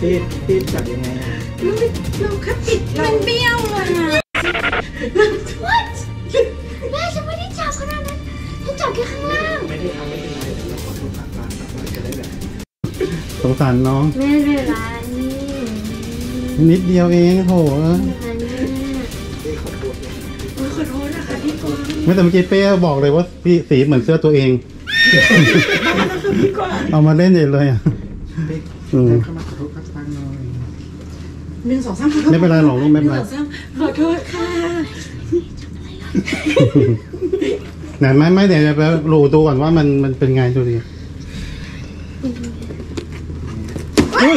พี่พี่จับยังไงอะเราแค่ปิดมันเบี้ยวเลยอะ What แม่ฉันไม่ได้จับขนาดนั้นฉันจับแค่ข้างล่าง ไม่ได้ทำไม่เป็นไรเดี๋ยวเราขอโทษปากปากปากปากจะได้แบบสงสารน้องแม่เป็นไรนิดเดียวเองโถเอ้ยพี่ขอโทษด้วยโอ้ยขอโทษนะคะพี่กวางไม่แต่เมื่อกี้เป้บอกเลยว่าพี่สีเหมือนเสื้อตัวเองพี่กวางเอามาเล่นใหญ่เลยอะเป๊กอืมเดินเข้ามาขอโทษปากปากหน่อย หนึ่งสองสามขอโทษไม่เป็นไรหรอกลูกไม่เป็นไรหงสองสามขอโทษค่ะไหนไม่ไม่เดี๋ยวจะไปรูดูก่อนว่ามันมันเป็นไงดูดิอุ๊ย